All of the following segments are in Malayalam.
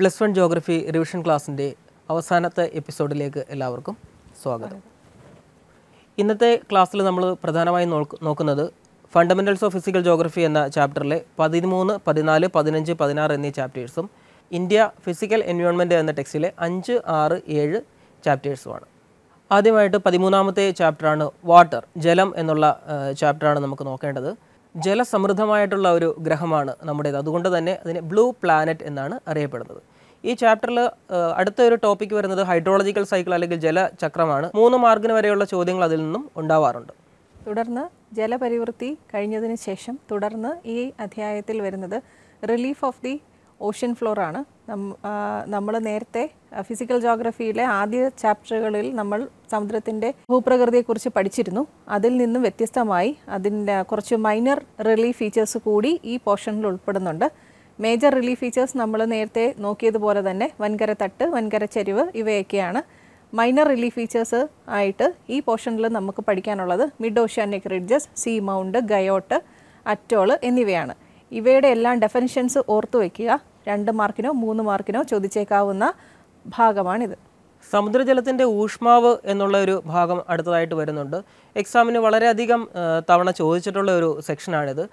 പ്ലസ് വൺ ജോഗ്രഫി റിവിഷൻ ക്ലാസ്സിന്റെ അവസാനത്തെ എപ്പിസോഡിലേക്ക് എല്ലാവർക്കും സ്വാഗതം. ഇന്നത്തെ ക്ലാസ്സിൽ നമ്മൾ പ്രധാനമായും നോക്ക് നോക്കുന്നത് ഫണ്ടമെന്റൽസ് ഓഫ് ഫിസിക്കൽ ജോഗ്രഫി എന്ന ചാപ്റ്ററിലെ പതിമൂന്ന് പതിനാല് പതിനഞ്ച് പതിനാറ് എന്നീ ചാപ്റ്റേഴ്സും ഇന്ത്യ ഫിസിക്കൽ എൻവയോൺമെന്റ് എന്ന ടെക്സ്റ്റിലെ അഞ്ച് ആറ് ഏഴ് ചാപ്റ്റേഴ്സുമാണ്. ആദ്യമായിട്ട് പതിമൂന്നാമത്തെ ചാപ്റ്ററാണ് വാട്ടർ ജലം എന്നുള്ള ചാപ്റ്ററാണ് നമുക്ക് നോക്കേണ്ടത്. ജലസമൃദ്ധമായിട്ടുള്ള ഒരു ഗ്രഹമാണ് നമ്മുടേത്. അതുകൊണ്ട് തന്നെ അതിനെ ബ്ലൂ പ്ലാനറ്റ് എന്നാണ് അറിയപ്പെടുന്നത്. ഈ ചാപ്റ്ററിൽ അടുത്ത ഒരു ടോപ്പിക് വരുന്നത് ഹൈഡ്രോളജിക്കൽ സൈക്കിൾ അല്ലെങ്കിൽ ജലചക്രമാണ്. മൂന്ന് മാർഗിന് വരെയുള്ള ചോദ്യങ്ങൾ അതിൽ നിന്നും ഉണ്ടാവാറുണ്ട്. തുടർന്ന് ജലപരിവൃത്തി കഴിഞ്ഞതിന് ശേഷം തുടർന്ന് ഈ അധ്യായത്തിൽ വരുന്നത് relief of the ocean floor ആണ്. നമ്മൾ നേരത്തെ ഫിസിക്കൽ ജോഗ്രഫിയിലെ ആദ്യ ചാപ്റ്ററുകളിൽ നമ്മൾ സമുദ്രത്തിന്റെ ഭൂപ്രകൃതിയെക്കുറിച്ച് പഠിച്ചിരുന്നു. അതിൽ നിന്നും വ്യത്യസ്തമായി അതിന്റെ കുറച്ച് മൈനർ റിലീഫ് ഫീച്ചേഴ്സ് കൂടി ഈ പോർഷനിൽ ഉൾപ്പെടുന്നുണ്ട്. മേജർ റിലീഫ് ഫീച്ചേഴ്സ് നമ്മൾ നേരത്തെ നോക്കിയതുപോലെ തന്നെ വൻകര തട്ട് വൻകര ചരിവ് ഇവയൊക്കെയാണ്. മൈനർ റിലീഫ് ഫീച്ചേഴ്സ് ആയിട്ട് ഈ പോർഷനിൽ നമുക്ക് പഠിക്കാനുള്ളത് mid oceanic ridges sea mount guyot atoll എന്നിവയാണ്. ഇവയുടെ എല്ലാം ഡെഫിനിഷൻസ് ഓർത്തു വയ്ക്കുക രണ്ട് മാർക്കിനോ മൂന്ന് മാർക്കിനോ ചോദിച്ചേക്കാവുന്ന ഭാഗമാണിത്. സമുദ്രജലത്തിന്റെ ഊഷ്മാവ് എന്നുള്ള ഒരു ഭാഗം അടുത്തതായിട്ട് വരുന്നുണ്ട്. എക്സാമിന് വളരെയധികം തവണ ചോദിച്ചിട്ടുള്ള ഒരു സെക്ഷനാണിത്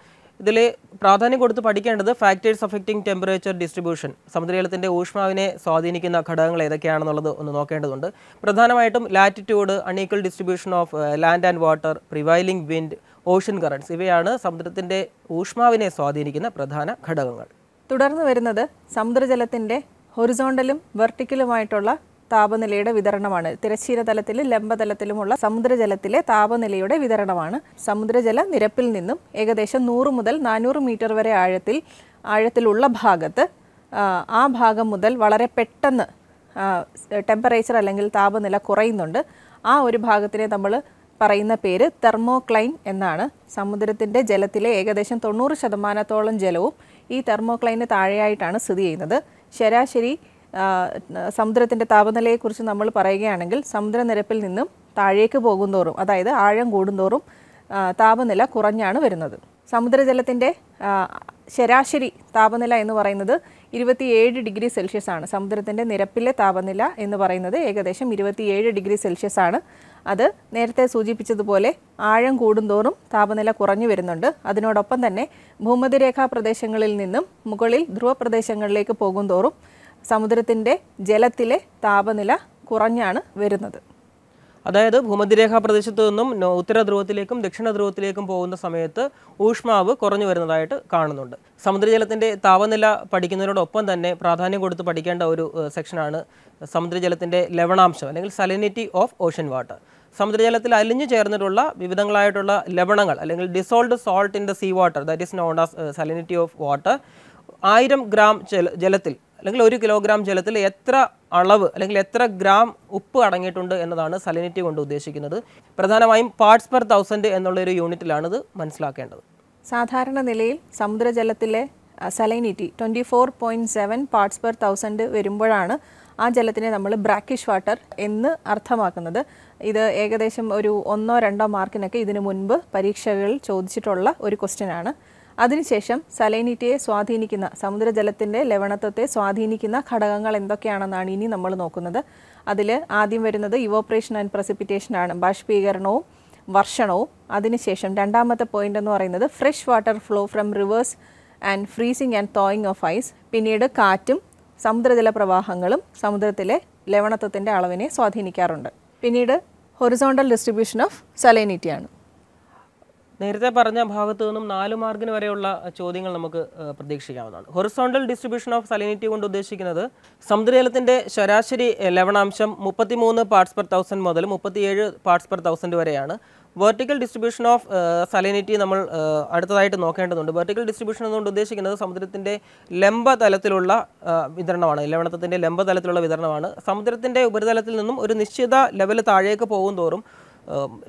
ഇതിൽ പ്രാധാന്യം കൊടുത്ത് പഠിക്കേണ്ടത് ഫാക്ടേഴ്സ് അഫക്റ്റിംഗ് ടെമ്പറേച്ചർ ഡിസ്ട്രിബ്യൂഷൻ സമുദ്രജലത്തിന്റെ ഊഷ്മാവിനെ സ്വാധീനിക്കുന്ന ഘടകങ്ങൾ ഏതൊക്കെയാണെന്നുള്ളത് ഒന്ന് നോക്കേണ്ടതുണ്ട്. പ്രധാനമായിട്ടും latitude unequal distribution of land and water prevailing wind ocean currents ഇവയാണ് സമുദ്രത്തിന്റെ ഊഷ്മാവിനെ സ്വാധീനിക്കുന്ന പ്രധാന ഘടകങ്ങൾ. തുടർന്ന് വരുന്നത് സമുദ്രജലത്തിന്റെ ഹൊറിസോണ്ടലും വെർട്ടിക്കലുമായിട്ടുള്ള താപനിലയുടെ വിതരണമാണ്. തിരശ്ചീന തലത്തിലും ലംബതലത്തിലുമുള്ള സമുദ്രജലത്തിലെ താപനിലയുടെ വിതരണമാണ്. സമുദ്രജല നിരപ്പിൽ നിന്നും ഏകദേശം നൂറ് മുതൽ നാനൂറ് മീറ്റർ വരെ ആഴത്തിൽ ആഴത്തിലുള്ള ഭാഗത്ത് ആ, ഭാഗം മുതൽ വളരെ പെട്ടെന്ന് ടെമ്പറേച്ചർ അല്ലെങ്കിൽ താപനില കുറയുന്നുണ്ട്. ആ ഒരു ഭാഗത്തിനെ നമ്മൾ പറയുന്ന പേര് തെർമോക്ലൈൻ എന്നാണ്. സമുദ്രത്തിന്റെ ജലത്തിലെ ഏകദേശം തൊണ്ണൂറ് ശതമാനത്തോളം ജലവും ഈ തെർമോക്ലൈന് താഴെയായിട്ടാണ് സ്ഥിതി ചെയ്യുന്നത്. ശരാശരി സമുദ്രത്തിന്റെ താപനിലയെക്കുറിച്ച് നമ്മൾ പറയുകയാണെങ്കിൽ സമുദ്രനിരപ്പിൽ നിന്നും താഴേക്ക് പോകുന്തോറും അതായത് ആഴം കൂടുന്തോറും താപനില കുറഞ്ഞാണ് വരുന്നത്. സമുദ്രജലത്തിന്റെ ശരാശരി താപനില എന്ന് പറയുന്നത് ഇരുപത്തിയേഴ് ഡിഗ്രി സെൽഷ്യസ് ആണ്. സമുദ്രത്തിന്റെ നിരപ്പിലെ താപനില എന്ന് പറയുന്നത് ഏകദേശം ഇരുപത്തിയേഴ് ഡിഗ്രി സെൽഷ്യസ് ആണ്. അത് നേരത്തെ സൂചിപ്പിച്ചതുപോലെ ആഴം കൂടുന്തോറും താപനില കുറഞ്ഞു വരുന്നുണ്ട്. അതിനോടൊപ്പം തന്നെ ഭൂമധ്യരേഖാ പ്രദേശങ്ങളിൽ നിന്നും മുകളിൽ ധ്രുവ പ്രദേശങ്ങളിലേക്ക് പോകുന്തോറും സമുദ്രത്തിന്റെ ജലത്തിലെ താപനില കുറഞ്ഞാണ് വരുന്നത്. അതായത് ഭൂമധ്യരേഖാ പ്രദേശത്തു നിന്നും ഉത്തര ധ്രുവത്തിലേക്കും ദക്ഷിണ ധ്രുവത്തിലേക്കും പോകുന്ന സമയത്ത് ഊഷ്മാവ് കുറഞ്ഞു വരുന്നതായിട്ട് കാണുന്നുണ്ട്. സമുദ്രജലത്തിന്റെ താപനില പഠിക്കുന്നതിനോടൊപ്പം തന്നെ പ്രാധാന്യം കൊടുത്ത് പഠിക്കേണ്ട ഒരു സെക്ഷനാണ് സമുദ്രജലത്തിന്റെ ലവണാംശം അല്ലെങ്കിൽ സലിനിറ്റി ഓഫ് ഓഷ്യൻ വാട്ടർ സമുദ്രജലത്തിൽ അലിഞ്ഞു ചേർന്നിട്ടുള്ള വിവിധങ്ങളായിട്ടുള്ള ലവണങ്ങൾ അല്ലെങ്കിൽ dissolved salt in the sea water that is known as salinity of water ആയിരം ഗ്രാം ജലത്തിൽ അല്ലെങ്കിൽ ഒരു കിലോഗ്രാം ജലത്തിൽ എത്ര അളവ് അല്ലെങ്കിൽ എത്ര ഗ്രാം ഉപ്പ് അടങ്ങിയിട്ടുണ്ട് എന്നതാണ് സലിനിറ്റി കൊണ്ട് ഉദ്ദേശിക്കുന്നത്. പ്രധാനമായും പാർട്സ് പെർ തൗസൻഡ് എന്നുള്ള ഒരു യൂണിറ്റിലാണ് ഇത് മനസ്സിലാക്കേണ്ടത്. സാധാരണ നിലയിൽ സമുദ്രജലത്തിലെ salinity twenty four point seven parts per thousand വരുമ്പോഴാണ് ആ ജലത്തിനെ നമ്മൾ ബ്രാക്കിഷ് വാട്ടർ എന്ന് അർത്ഥമാക്കുന്നത്. ഇത് ഏകദേശം ഒരു ഒന്നോ രണ്ടോ മാർക്കിനൊക്കെ ഇതിനു മുൻപ് പരീക്ഷകളിൽ ചോദിച്ചിട്ടുള്ള ഒരു ക്വസ്റ്റ്യൻ ആണ്. അതിനുശേഷം സലൈനിറ്റിയെ സ്വാധീനിക്കുന്ന സമുദ്രജലത്തിന്റെ ലവണത്വത്തെ സ്വാധീനിക്കുന്ന ഘടകങ്ങൾ എന്തൊക്കെയാണെന്നാണ് ഇനി നമ്മൾ നോക്കുന്നത്. അതിൽ ആദ്യം വരുന്നത് ഇവോപ്രേഷൻ ആൻഡ് പ്രസിപ്പിറ്റേഷൻ ആണ്. ബാഷ്പീകരണവും വർഷണവും. അതിനുശേഷം രണ്ടാമത്തെ പോയിന്റ് എന്ന് പറയുന്നത് fresh water flow from rivers and freezing and thawing of ice പിന്നീട് കാറ്റും സമുദ്രജല പ്രവാഹങ്ങളും സമുദ്രത്തിലെ ലവണത്വത്തിന്റെ അളവിനെ സ്വാധീനിക്കാറുണ്ട്. പിന്നീട് ഹൊറിസോണ്ടൽ ഡിസ്ട്രിബ്യൂഷൻ ഓഫ് സലൈനിറ്റിയാണ് നേരത്തെ പറഞ്ഞ ഭാഗത്തു നിന്നും നാല് മാർക്കിന് വരെയുള്ള ചോദ്യങ്ങൾ നമുക്ക് പ്രതീക്ഷിക്കാവുന്നതാണ്. ഹൊറിസോണ്ടൽ ഡിസ്ട്രിബ്യൂഷൻ ഓഫ് സലിനിറ്റി കൊണ്ട് ഉദ്ദേശിക്കുന്നത് സമുദ്രജലത്തിന്റെ ശരാശരി ലവണാംശം മുപ്പത്തിമൂന്ന് പാർട്സ് പെർ തൗസൻഡ് മുതൽ മുപ്പത്തിയേഴ് പാർട്സ് പെർ തൗസൻഡ് വരെയാണ്. വെർട്ടിക്കൽ ഡിസ്ട്രിബ്യൂഷൻ ഓഫ് സലിനിറ്റി നമ്മൾ അടുത്തതായിട്ട് നോക്കേണ്ടതുണ്ട്. വെർട്ടിക്കൽ ഡിസ്ട്രിബ്യൂഷൻ എന്നുകൊണ്ട് ഉദ്ദേശിക്കുന്നത് സമുദ്രത്തിന്റെ ലംബ തലത്തിലുള്ള വിതരണമാണ്. ലവണത്വത്തിന്റെ ലംബ തലത്തിലുള്ള വിതരണമാണ്. സമുദ്രത്തിന്റെ ഉപരിതലത്തിൽ നിന്നും ഒരു നിശ്ചിത ലെവൽ താഴേക്ക് പോകും തോറും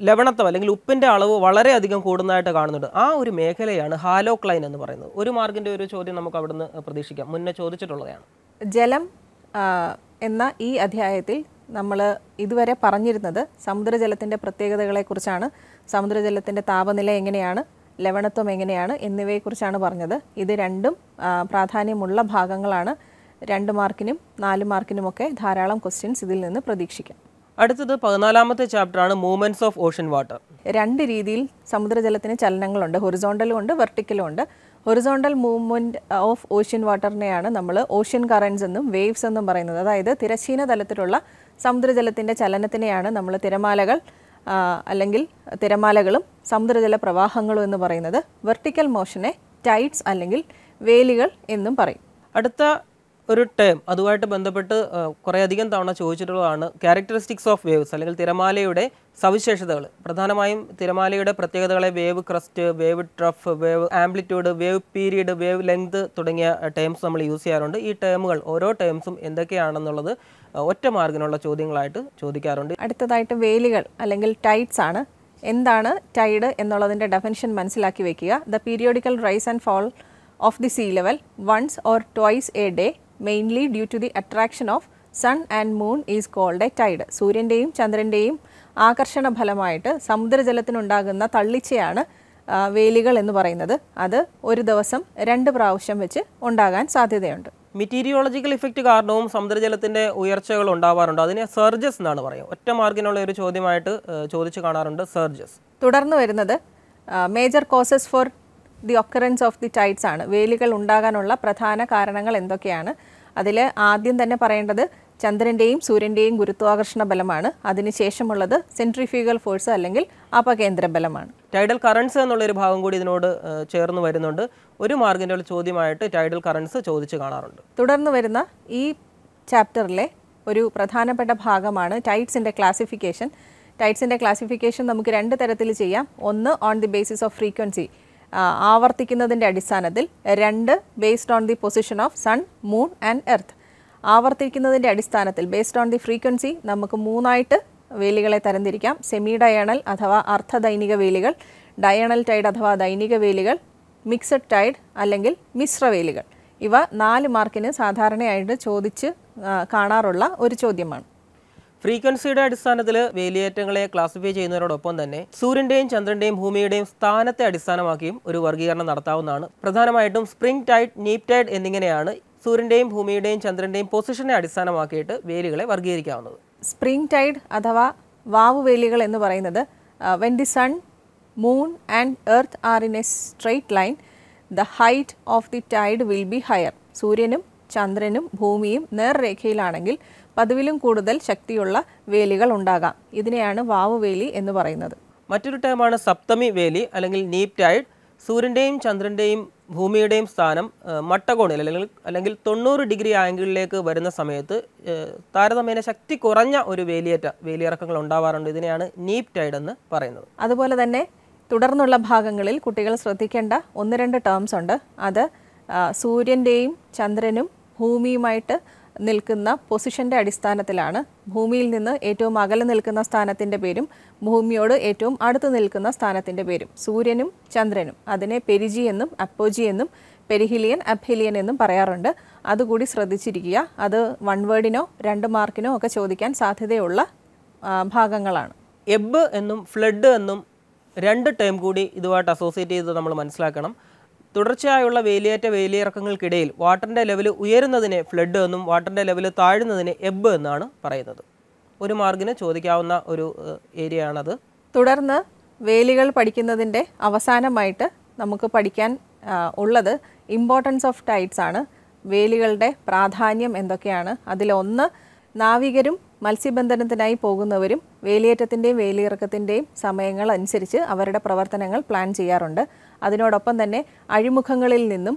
ലവണത്വം അല്ലെങ്കിൽ ഉപ്പിന്റെ അളവ് വളരെയധികം കൂടുന്നതായിട്ട് കാണുന്നുണ്ട്. ആ ഒരു മേഖലയാണ് ഹാലോക്ലൈൻ എന്ന് പറയുന്നത്. ഒരു മാർക്കിന്റെ ഒരു ചോദ്യം നമുക്ക് അവിടുന്ന് പ്രതീക്ഷിക്കാം. മുന്നേ ചോദിച്ചിട്ടുള്ളതാണ്. ജലം എന്ന ഈ അധ്യായത്തിൽ നമ്മൾ ഇതുവരെ പറഞ്ഞിരുന്നത് സമുദ്രജലത്തിന്റെ പ്രത്യേകതകളെക്കുറിച്ചാണ് സമുദ്രജലത്തിന്റെ താപനില എങ്ങനെയാണ് ലവണത്വം എങ്ങനെയാണ് എന്നിവയെക്കുറിച്ചാണ് പറഞ്ഞത്. ഇത് രണ്ടും പ്രാധാന്യമുള്ള ഭാഗങ്ങളാണ്. രണ്ട് മാർക്കിനും നാല് മാർക്കിനുമൊക്കെ ധാരാളം ക്വസ്റ്റ്യൻസ് ഇതിൽ നിന്ന് പ്രതീക്ഷിക്കാം. അടുത്തത് പതിനാലാമത്തെ ചാപ്റ്ററാണ് മൂവ്മെന്റ്സ് ഓഫ് ഓഷൻ വാട്ടർ. രണ്ട് രീതിയിൽ സമുദ്രജലത്തിന് ചലനങ്ങളുണ്ട് ഹൊറിസോണ്ടലും ഉണ്ട് വെർട്ടിക്കലും ഉണ്ട്. ഹൊറിസോണ്ടൽ മൂവ്മെന്റ് ഓഫ് ഓഷ്യൻ വാട്ടറിനെയാണ് നമ്മൾ ഓഷ്യൻ കറൻസ് എന്നും വേവ്സ് എന്നും പറയുന്നത്. അതായത് തിരശ്ചീന തലത്തിലുള്ള സമുദ്രജലത്തിന്റെ ചലനത്തിനെയാണ് നമ്മൾ തിരമാലകൾ അല്ലെങ്കിൽ തിരമാലകളും സമുദ്രജല പ്രവാഹങ്ങളും എന്ന് പറയുന്നത്. വെർട്ടിക്കൽ മോഷനെ ടൈറ്റ്സ് അല്ലെങ്കിൽ വേലികൾ എന്നും പറയും. അടുത്ത ഒരു ടേം അതുമായിട്ട് ബന്ധപ്പെട്ട് കുറേയധികം തവണ ചോദിച്ചിട്ടുള്ളതാണ് ക്യാരക്ടറിസ്റ്റിക്സ് ഓഫ് വേവ്സ് അല്ലെങ്കിൽ തിരമാലയുടെ സവിശേഷതകൾ. പ്രധാനമായും തിരമാലയുടെ പ്രത്യേകതകളെ wave crest wave trough wave amplitude wave period wave length തുടങ്ങിയ ടേംസ് നമ്മൾ യൂസ് ചെയ്യാറുണ്ട്. ഈ ടേമുകൾ ഓരോ ടേംസും എന്തൊക്കെയാണെന്നുള്ളത് ഒറ്റ മാർഗിനുള്ള ചോദ്യങ്ങളായിട്ട് ചോദിക്കാറുണ്ട്. അടുത്തതായിട്ട് വേലികൾ അല്ലെങ്കിൽ ടൈറ്റ്സ് ആണ്. എന്താണ് ടൈഡ് എന്നുള്ളതിന്റെ ഡെഫിനിഷൻ മനസ്സിലാക്കി വെക്കുക. The periodical rise and fall of the sea level once or twice a day mainly due to the attraction of sun and moon is called a tide സൂര്യന്റെയും ചന്ദ്രന്റെയും ആകർഷണ ഫലമായിട്ട് സമുദ്രജലത്തിനുണ്ടാകുന്ന തള്ളിച്ചയാണ് വേലികൾ എന്ന് പറയുന്നത്. അത് ഒരു ദിവസം രണ്ട് പ്രാവശ്യം വെച്ച് ഉണ്ടാകാൻ സാധ്യതയുണ്ട്. മെറ്റീരിയോളജിക്കൽ ഇഫക്റ്റ് കാരണവും സമുദ്രജലത്തിന്റെ ഉയർച്ചകൾ ഉണ്ടാവാറുണ്ട്. അതിനെ സർജസ് എന്നാണ് പറയുക. ഒറ്റ മാർഗിനുള്ള ഒരു ചോദ്യമായിട്ട് ചോദിച്ചു കാണാറുണ്ട് സർജസ് തുടർന്ന് വരുന്നത് major causes for the occurrence of the tides ആണ്. വേലികൾ ഉണ്ടാകാനുള്ള പ്രധാന കാരണങ്ങൾ എന്തൊക്കെയാണ്? അതിൽ ആദ്യം തന്നെ പറയേണ്ടത് ചന്ദ്രന്റെയും സൂര്യന്റെയും ഗുരുത്വാകർഷണ ബലമാണ്. അതിനുശേഷമുള്ളത് സെൻട്രിഫ്യൂഗൽ ഫോഴ്സ് അല്ലെങ്കിൽ അപകേന്ദ്ര ബലമാണ്. ടൈഡൽ കറൻസ് എന്നുള്ളൊരു ഭാഗം കൂടി ഇതിനോട് ചേർന്ന് വരുന്നുണ്ട്. ഒരു മാർഗിന്റെ ഒരു ചോദ്യമായിട്ട് ടൈഡൽ കറൻസ് ചോദിച്ചു കാണാറുണ്ട്. തുടർന്ന് വരുന്ന ഈ ചാപ്റ്ററിലെ ഒരു പ്രധാനപ്പെട്ട ഭാഗമാണ് ടൈറ്റ്സിന്റെ ക്ലാസിഫിക്കേഷൻ ടൈറ്റ്സിന്റെ ക്ലാസിഫിക്കേഷൻ നമുക്ക് രണ്ട് തരത്തിൽ ചെയ്യാം. ഒന്ന് on the basis of frequency ആവർത്തിക്കുന്നതിന്റെ അടിസ്ഥാനത്തിൽ രണ്ട് based on the position of sun moon and earth ആവർത്തിക്കുന്നതിന്റെ അടിസ്ഥാനത്തിൽ ബേസ്ഡ് ഓൺ ദി ഫ്രീക്വൻസി നമുക്ക് മൂന്നായിട്ട് വേലികളെ തരംതിരിക്കാം. സെമി ഡയണൽ അഥവാ അർദ്ധദൈനിക വേലികൾ ഡയണൽ ടൈഡ് അഥവാ ദൈനിക വേലികൾ മിക്സഡ് ടൈഡ് അല്ലെങ്കിൽ മിശ്രവേലികൾ ഇവ നാല് മാർക്കിന് സാധാരണയായിട്ട് ചോദിച്ച് കാണാറുള്ള ഒരു ചോദ്യമാണ്. ഫ്രീക്വൻസിയുടെ അടിസ്ഥാനത്തിൽ വേലിയേറ്റങ്ങളെ ക്ലാസിഫൈ ചെയ്യുന്നവരോടൊപ്പം തന്നെ സൂര്യന്റെയും ചന്ദ്രന്റെയും ഭൂമിയുടെയും സ്ഥാനത്തെ അടിസ്ഥാനമാക്കിയും ഒരു വർഗീകരണം നടത്താവുന്നതാണ്. പ്രധാനമായിട്ടും സ്പ്രിംഗ് ടൈഡ് നീപ് ടൈഡ് എന്നിങ്ങനെയാണ് സൂര്യന്റെയും ഭൂമിയുടെയും ചന്ദ്രന്റെയും പൊസിഷനെ അടിസ്ഥാനമാക്കിയിട്ട് വേലികളെ വർഗീകരിക്കാവുന്നത് സ്പ്രിംഗ് ടൈഡ് അഥവാ വാവുവേലികൾ എന്ന് പറയുന്നത് when the sun moon and earth are in a straight line the height of the tide will be higher സൂര്യനും ചന്ദ്രനും ഭൂമിയും നേർരേഖയിലാണെങ്കിൽ പതിവിലും കൂടുതൽ ശക്തിയുള്ള വേലികൾ ഉണ്ടാകാം. ഇതിനെയാണ് വാവുവേലി എന്ന് പറയുന്നത്. മറ്റൊരു ടേമാണ് സപ്തമി വേലി അല്ലെങ്കിൽ നീപ് ടൈഡ്. സൂര്യന്റെയും ചന്ദ്രന്റെയും ഭൂമിയുടെയും സ്ഥാനം മട്ടകോണിൽ അല്ലെങ്കിൽ അല്ലെങ്കിൽ തൊണ്ണൂറ് ഡിഗ്രി ആംഗിളിലേക്ക് വരുന്ന സമയത്ത് താരതമ്യേന ശക്തി കുറഞ്ഞ ഒരു വേലിയേറ്റ വേലിയിറക്കങ്ങൾ ഉണ്ടാവാറുണ്ട്. ഇതിനെയാണ് നീപ് ടൈഡ് എന്ന് പറയുന്നത്. അതുപോലെ തന്നെ തുടർന്നുള്ള ഭാഗങ്ങളിൽ കുട്ടികൾ ശ്രദ്ധിക്കേണ്ട ഒന്ന് രണ്ട് ടേംസ് ഉണ്ട്. അത് സൂര്യന്റെയും ചന്ദ്രനും ഭൂമിയുമായിട്ട് നിൽക്കുന്ന പൊസിഷന്റെ അടിസ്ഥാനത്തിലാണ് ഭൂമിയിൽ നിന്ന് ഏറ്റവും അകലെ നിൽക്കുന്ന സ്ഥാനത്തിന്റെ പേരും ഭൂമിയോട് ഏറ്റവും അടുത്ത് നിൽക്കുന്ന സ്ഥാനത്തിന്റെ പേരും സൂര്യനും ചന്ദ്രനും. അതിനെ പെരിജി എന്നും അപ്പോജി എന്നും പെരിഹിലിയൻ അബ്ഹിലിയൻ എന്നും പറയാറുണ്ട്. അതുകൂടി ശ്രദ്ധിച്ചിരിക്കുക. അത് വൺ വേർഡിനോ രണ്ട് മാർക്കിനോ ഒക്കെ ചോദിക്കാൻ സാധ്യതയുള്ള ഭാഗങ്ങളാണ്. എബ് എന്നും ഫ്ലഡ് എന്നും രണ്ട് ടേം കൂടി ഇതുമായിട്ട് അസോസിയേറ്റ് ചെയ്ത് നമ്മൾ മനസ്സിലാക്കണം. തുടർച്ചയായുള്ള വേലിയേറ്റ വേലിയിറക്കങ്ങൾക്കിടയിൽ വാട്ടറിന്റെ ലെവൽ ഉയരുന്നതിനെ ഫ്ലഡ് എന്നും വാട്ടറിന്റെ ലെവൽ താഴുന്നതിനെ എബ് എന്നാണ് പറയുന്നത്. ഒരു മാർഗിന് ചോദിക്കാവുന്ന ഒരു ഏരിയയാണത്. തുടർന്ന് വേലികൾ പഠിക്കുന്നതിന്റെ അവസാനമായിട്ട് നമുക്ക് പഠിക്കാൻ ഉള്ളത് ഇമ്പോർട്ടൻസ് ഓഫ് ടൈറ്റ്സ് ആണ്. വേലികളുടെ പ്രാധാന്യം എന്തൊക്കെയാണ്? അതിലൊന്ന് നാവികരും മത്സ്യബന്ധനത്തിനായി പോകുന്നവരും വേലിയേറ്റത്തിന്റെയും വേലിയിറക്കത്തിന്റെയും സമയങ്ങൾ അനുസരിച്ച് അവരുടെ പ്രവർത്തനങ്ങൾ പ്ലാൻ ചെയ്യാറുണ്ട്. അതിനോടൊപ്പം തന്നെ അഴിമുഖങ്ങളിൽ നിന്നും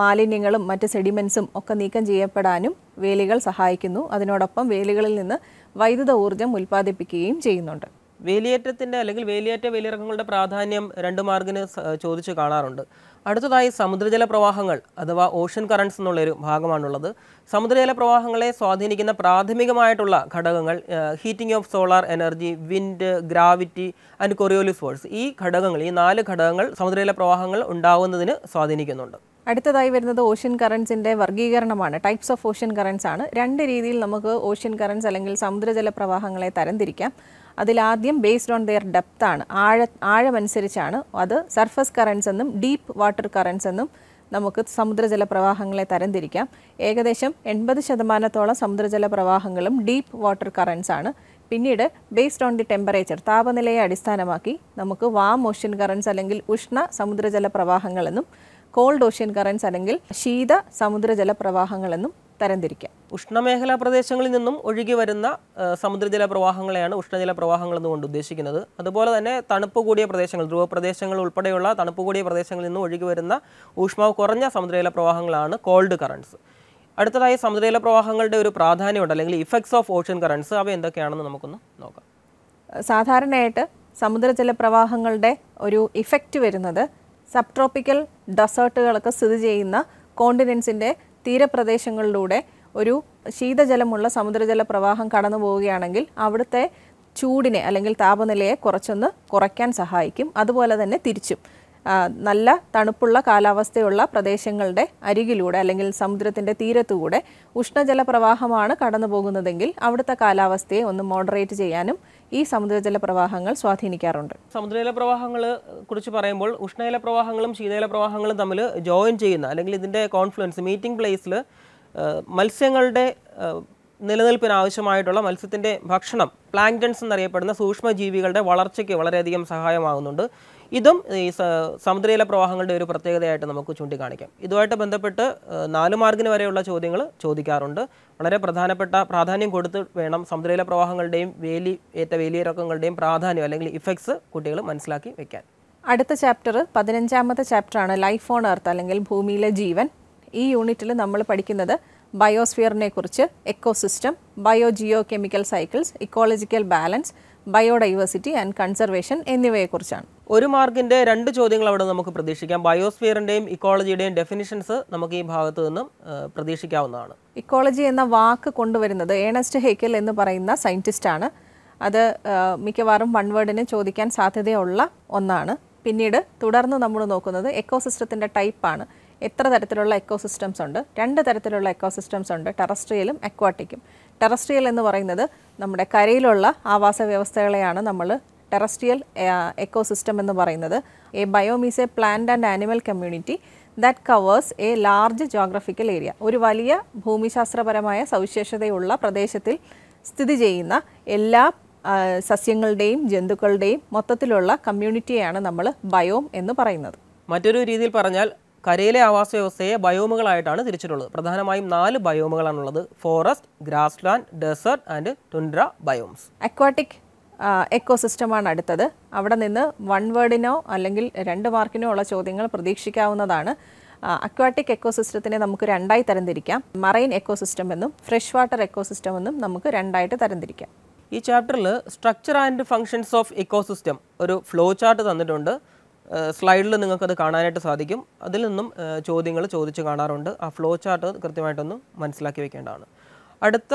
മാലിന്യങ്ങളും മറ്റ് സെഡിമെൻസും ഒക്കെ നീക്കം ചെയ്യപ്പെടാനും വേലികൾ സഹായിക്കുന്നു. അതിനോടൊപ്പം വേലികളിൽ നിന്ന് വൈദ്യുത ഊർജം ഉൽപ്പാദിപ്പിക്കുകയും ചെയ്യുന്നുണ്ട്. വേലിയേറ്റത്തിന്റെ അല്ലെങ്കിൽ വേലിയേറ്റ വേലിയിറക്കങ്ങളുടെ പ്രാധാന്യം രണ്ട് മാർഗിന് ചോദിച്ചു കാണാറുണ്ട്. അടുത്തതായി സമുദ്രജല പ്രവാഹങ്ങൾ അഥവാ ഓഷ്യൻ കറൻസ് എന്നുള്ളൊരു ഭാഗമാണുള്ളത്. സമുദ്രജല പ്രവാഹങ്ങളെ സ്വാധീനിക്കുന്ന പ്രാഥമികമായിട്ടുള്ള ഘടകങ്ങൾ heating of solar energy wind gravity and Coriolis force ഈ ഘടകങ്ങൾ ഈ നാല് ഘടകങ്ങൾ സമുദ്രജല പ്രവാഹങ്ങൾ ഉണ്ടാകുന്നതിന് സ്വാധീനിക്കുന്നുണ്ട്. അടുത്തതായി വരുന്നത് ഓഷ്യൻ കറൻസിന്റെ വർഗീകരണമാണ് ടൈപ്സ് ഓഫ് ഓഷ്യൻ കറൻസ് ആണ്. രണ്ട് രീതിയിൽ നമുക്ക് ഓഷ്യൻ കറൻസ് അല്ലെങ്കിൽ സമുദ്രജല പ്രവാഹങ്ങളെ തരംതിരിക്കാം. അതിലാദ്യം ബേസ്ഡ് ഓൺ ദെയർ ഡെപ്ത് ആണ്. ആഴ ആഴമനുസരിച്ചാണ് അത് സർഫസ് കറൻസ് എന്നും ഡീപ്പ് വാട്ടർ കറൻസ് എന്നും നമുക്ക് സമുദ്രജല പ്രവാഹങ്ങളെ തരംതിരിക്കാം. ഏകദേശം എൺപത് ശതമാനത്തോളം സമുദ്രജല പ്രവാഹങ്ങളും ഡീപ്പ് വാട്ടർ കറൻസ് ആണ്. പിന്നീട് ബേസ്ഡ് ഓൺ ദി ടെമ്പറേച്ചർ താപനിലയെ അടിസ്ഥാനമാക്കി നമുക്ക് വാം ഓഷ്യൻ കറൻസ് അല്ലെങ്കിൽ ഉഷ്ണ സമുദ്രജല പ്രവാഹങ്ങളെന്നും കോൾഡ് ഓഷ്യൻ കറൻസ് അല്ലെങ്കിൽ ശീത സമുദ്രജല പ്രവാഹങ്ങളെന്നും തരംതിരിക്കാം. ഉഷ്ണമേഖലാ പ്രദേശങ്ങളിൽ നിന്നും ഒഴുകി വരുന്ന സമുദ്രജല പ്രവാഹങ്ങളെയാണ് ഉഷ്ണജല പ്രവാഹങ്ങൾ എന്നുകൊണ്ട് ഉദ്ദേശിക്കുന്നത്. അതുപോലെ തന്നെ തണുപ്പ് കൂടിയ പ്രദേശങ്ങൾ ധ്രുവപ്രദേശങ്ങൾ ഉൾപ്പെടെയുള്ള തണുപ്പ് കൂടിയ പ്രദേശങ്ങളിൽ നിന്നും ഒഴുകി വരുന്ന ഊഷ്മാവ് കുറഞ്ഞ സമുദ്രജല പ്രവാഹങ്ങളാണ് കോൾഡ് കറൻസ് അടുത്തതായി സമുദ്രജല പ്രവാഹങ്ങളുടെ ഒരു പ്രാധാന്യമുണ്ട് അല്ലെങ്കിൽ ഇഫക്ട്സ് ഓഫ് ഓഷ്യൻ കറൻസ് അവ എന്തൊക്കെയാണെന്ന് നമുക്കൊന്ന് നോക്കാം. സാധാരണയായിട്ട് സമുദ്രജല പ്രവാഹങ്ങളുടെ ഒരു ഇഫക്റ്റ് വരുന്നത് സബ് ട്രോപ്പിക്കൽ ഡെസേർട്ടുകളൊക്കെ സ്ഥിതി ചെയ്യുന്ന കോണ്ടിനെൻസിന്റെ തീരപ്രദേശങ്ങളിലൂടെ ഒരു ശീതജലമുള്ള സമുദ്രജല പ്രവാഹം കടന്നു പോവുകയാണെങ്കിൽ അവിടുത്തെ ചൂടിനെ അല്ലെങ്കിൽ താപനിലയെ കുറച്ചൊന്ന് കുറയ്ക്കാൻ സഹായിക്കും. അതുപോലെ തന്നെ തിരിച്ചും. നല്ല തണുപ്പുള്ള കാലാവസ്ഥയുള്ള പ്രദേശങ്ങളുടെ അരികിലൂടെ അല്ലെങ്കിൽ സമുദ്രത്തിന്റെ തീരത്തുകൂടെ ഉഷ്ണജല പ്രവാഹമാണ് കടന്നു പോകുന്നതെങ്കിൽ അവിടുത്തെ കാലാവസ്ഥയെ ഒന്ന് മോഡറേറ്റ് ചെയ്യാനും ഈ സമുദ്രജല പ്രവാഹങ്ങൾ സ്വാധീനിക്കാറുണ്ട്. സമുദ്രജല പ്രവാഹങ്ങൾ കുറിച്ച് പറയുമ്പോൾ ഉഷ്ണജല പ്രവാഹങ്ങളും ശീതജല പ്രവാഹങ്ങളും തമ്മിൽ ജോയിൻ ചെയ്യുന്ന അല്ലെങ്കിൽ ഇതിന്റെ കോൺഫ്ലുവൻസ് മീറ്റിംഗ് പ്ലേസിൽ മത്സ്യങ്ങളുടെ നിലനിൽപ്പിന് ആവശ്യമായിട്ടുള്ള മത്സ്യത്തിന്റെ ഭക്ഷണം പ്ലാങ്ടൺസ് എന്നറിയപ്പെടുന്ന സൂക്ഷ്മജീവികളുടെ വളർച്ചയ്ക്ക് വളരെയധികം സഹായമാകുന്നുണ്ട്. ഇതും ഈ സമുദ്രയിലെ പ്രവാഹങ്ങളുടെ ഒരു പ്രത്യേകതയായിട്ട് നമുക്ക് ചൂണ്ടിക്കാണിക്കാം. ഇതുമായിട്ട് ബന്ധപ്പെട്ട് നാല് മാർഗിന് വരെയുള്ള ചോദ്യങ്ങൾ ചോദിക്കാറുണ്ട്. വളരെ പ്രധാനപ്പെട്ട പ്രാധാന്യം കൊടുത്ത് വേണം സമുദ്രയിലെ പ്രവാഹങ്ങളുടെയും വേലി ഏറ്റ വേലിയിറക്കങ്ങളുടെയും പ്രാധാന്യം അല്ലെങ്കിൽ ഇഫക്ട്സ് കുട്ടികൾ മനസ്സിലാക്കി വെക്കാൻ. അടുത്ത ചാപ്റ്റർ പതിനഞ്ചാമത്തെ ചാപ്റ്ററാണ് ലൈഫ് ഓൺ എർത്ത് അല്ലെങ്കിൽ ഭൂമിയിലെ ജീവൻ. ഈ യൂണിറ്റിൽ നമ്മൾ പഠിക്കുന്നത് ബയോസ്ഫിയറിനെ കുറിച്ച് ecosystem biogeochemical cycles ecological balance biodiversity and conservation എന്നിവയെക്കുറിച്ചാണ്. ഒരു മാർക്കിന്റെ രണ്ട് ചോദ്യങ്ങൾ അവിടെ നമുക്ക് പ്രതീക്ഷിക്കാം. ബയോസ്ഫിയറിന്റെയും ഇക്കോളജിയുടെയും ഡെഫിനിഷൻസ് നമുക്ക് ഈ ഭാഗത്ത് നിന്നും പ്രതീക്ഷിക്കാവുന്നതാണ്. ഇക്കോളജി എന്ന വാക്ക് കൊണ്ടുവരുന്നത് ഏണസ്റ്റ് ഹേക്കൽ എന്ന് പറയുന്ന സയന്റിസ്റ്റാണ് അത് മിക്കവാറും വൺ വേർഡിന് ചോദിക്കാൻ സാധ്യതയുള്ള ഒന്നാണ്. പിന്നീട് തുടർന്ന് നമ്മൾ നോക്കുന്നത് എക്കോസിസ്റ്റത്തിന്റെ ടൈപ്പാണ് എത്ര തരത്തിലുള്ള എക്കോസിസ്റ്റംസ് ഉണ്ട്? രണ്ട് തരത്തിലുള്ള എക്കോസിസ്റ്റംസ് ഉണ്ട്. ടെറസ്ട്രിയലും അക്വാട്ടിക്കും ടെറസ്ട്രിയൽ എന്ന് പറയുന്നത് നമ്മുടെ കരയിലുള്ള ആവാസ വ്യവസ്ഥകളെയാണ് നമ്മൾ ടെറസ്ട്രിയൽ എക്കോസിസ്റ്റം എന്ന് പറയുന്നത്. A biomes a plant and animal community that covers a large geographical area ഒരു വലിയ ഭൂമിശാസ്ത്രപരമായ സവിശേഷതയുള്ള പ്രദേശത്തിൽ സ്ഥിതി ചെയ്യുന്ന എല്ലാ സസ്യങ്ങളുടെയും ജന്തുക്കളുടെയും മൊത്തത്തിലുള്ള കമ്മ്യൂണിറ്റിയാണ് നമ്മൾ ബയോം എന്ന് പറയുന്നത്. മറ്റൊരു രീതിയിൽ പറഞ്ഞാൽ കരയിലെ ആവാസ വ്യവസ്ഥയെ ബയോമുകളായിട്ടാണ് തിരിച്ചിട്ടുള്ളത്. പ്രധാനമായും നാല് ബയോമുകളാണുള്ളത്. Forest grassland desert and tundra biomes. Aquatic എക്കോസിസ്റ്റമാണ് അടുത്തത്. അവിടെ നിന്ന് വൺ വേർഡിനോ അല്ലെങ്കിൽ രണ്ട് മാർക്കിനോ ഉള്ള ചോദ്യങ്ങൾ പ്രതീക്ഷിക്കാവുന്നതാണ്. അക്വാട്ടിക് എക്കോസിസ്റ്റത്തിനെ നമുക്ക് രണ്ടായി തരംതിരിക്കാം. മറൈൻ എക്കോസിസ്റ്റം എന്നും ഫ്രഷ് വാട്ടർ എക്കോസിസ്റ്റം എന്നും നമുക്ക് രണ്ടായിട്ട് തരംതിരിക്കാം. ഈ ചാപ്റ്ററിൽ structure and functions of ecosystem ഒരു ഫ്ലോ ചാർട്ട് തന്നിട്ടുണ്ട്. സ്ലൈഡിൽ നിങ്ങൾക്കത് കാണാനായിട്ട് സാധിക്കും. അതിൽ നിന്നും ചോദ്യങ്ങൾ ചോദിച്ച് കാണാറുണ്ട്. ആ ഫ്ലോ ചാർട്ട് കൃത്യമായിട്ടൊന്ന് മനസ്സിലാക്കി വെക്കേണ്ടതാണ്. അടുത്ത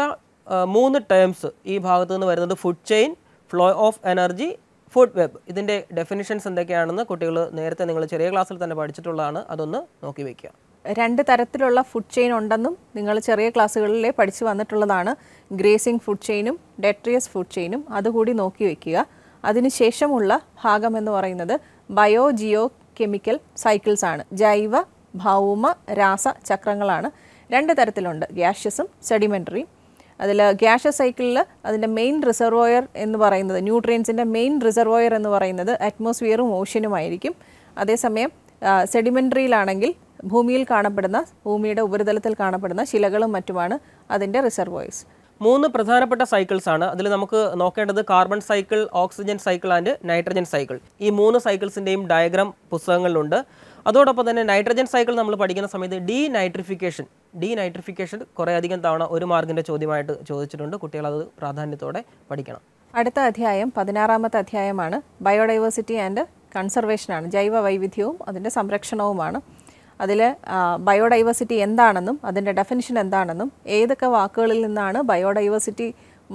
മൂന്ന് ടേംസ് ഈ ഭാഗത്തു നിന്ന് വരുന്നത് food chain flow of energy food web ഇതിന്റെ ഡെഫിനിഷൻസ് എന്തൊക്കെയാണെന്ന് കുട്ടികൾ നേരത്തെ നിങ്ങൾ ചെറിയ ക്ലാസ്സിൽ തന്നെ പഠിച്ചിട്ടുള്ളതാണ്. അതൊന്ന് നോക്കി വയ്ക്കുക രണ്ട് തരത്തിലുള്ള ഫുഡ് ചെയിൻ ഉണ്ടെന്നും നിങ്ങൾ ചെറിയ ക്ലാസ്സുകളിലെ പഠിച്ചു വന്നിട്ടുള്ളതാണ്. ഗ്രേസിംഗ് ഫുഡ് ചെയിനും ഡെട്രിയസ് ഫുഡ് ചെയിനും അതുകൂടി നോക്കി വയ്ക്കുക അതിനുശേഷമുള്ള ഭാഗം എന്ന് പറയുന്നത് ബയോ ജിയോ കെമിക്കൽ സൈക്കിൾസ് ആണ്. ജൈവ ഭൗമ രാസ ചക്രങ്ങളാണ് രണ്ട് തരത്തിലുണ്ട്. ഗ്യാഷ്യസും സെഡിമെന്ററിയും അതിൽ ഗ്യാഷ്യസ് സൈക്കിളിൽ അതിന്റെ മെയിൻ റിസർവോയർ എന്ന് പറയുന്നത് ന്യൂട്രിയൻസിന്റെ മെയിൻ റിസർവോയർ എന്ന് പറയുന്നത് അറ്റ്മോസ്ഫിയറും ഓഷ്യനുമായിരിക്കും. അതേസമയം സെഡിമെന്ററിയിലാണെങ്കിൽ ഭൂമിയിൽ കാണപ്പെടുന്ന ഭൂമിയുടെ ഉപരിതലത്തിൽ കാണപ്പെടുന്ന ശിലകളും മറ്റുമാണ് അതിന്റെ റിസർവോയേഴ്സ്. മൂന്ന് പ്രധാനപ്പെട്ട സൈക്കിൾസ് ആണ്. അതിൽ നമുക്ക് നോക്കേണ്ടത് carbon cycle oxygen cycle and nitrogen cycle ഈ മൂന്ന് സൈക്കിൾസിന്റെയും ഡയഗ്രാം പുസ്തകങ്ങളിലുണ്ട്. അതോടൊപ്പം തന്നെ നൈട്രജൻ സൈക്കിൾ നമ്മൾ പഠിക്കുന്ന സമയത്ത് ഡീ നൈട്രിഫിക്കേഷൻ ഡീ നൈട്രിഫിക്കേഷൻ കുറേ അധികം തവണ ഒരു മാർക്കിന്റെ ചോദ്യമായിട്ട് ചോദിച്ചിട്ടുണ്ട്. കുട്ടികൾ അത് പ്രാധാന്യത്തോടെ പഠിക്കണം. അടുത്ത അധ്യായം പതിനാറാമത്തെ അധ്യായമാണ്. ബയോഡൈവേഴ്സിറ്റി ആൻഡ് കൺസർവേഷനാണ് ജൈവ വൈവിധ്യവും അതിന്റെ സംരക്ഷണവുമാണ്. അതിൽ ബയോഡൈവേഴ്സിറ്റി എന്താണെന്നും അതിന്റെ ഡെഫിനിഷൻ എന്താണെന്നും ഏതൊക്കെ വാക്കുകളിൽ നിന്നാണ് ബയോഡൈവേഴ്സിറ്റി